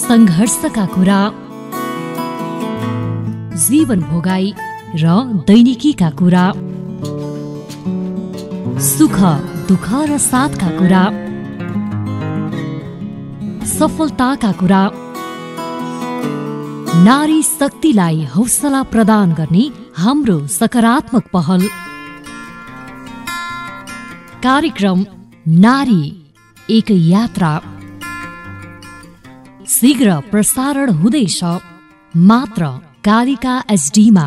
सङ्घर्षका कुरा। जीवन भोगाई र दैनिकीका कुरा। सुख दुःख र साथका कुरा। सफलताका कुरा। नारी शक्तिलाई हौसला प्रदान गर्ने हाम्रो सकारात्मक पहल। कार्यक्रम नारी एक यात्रा। शीघ्र प्रसारण हुँदैछ। मात्र कालिका एचडीमा